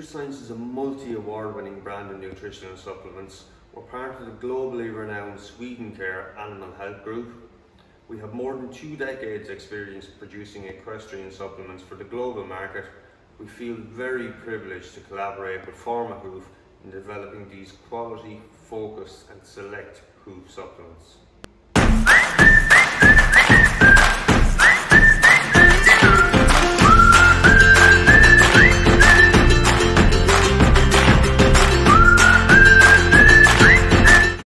NutriScience is a multi-award winning brand of nutritional supplements. We're part of the globally renowned Swedencare Animal Health Group. We have more than two decades experience producing equestrian supplements for the global market. We feel very privileged to collaborate with FormaHoof in developing these quality, focused and select hoof supplements.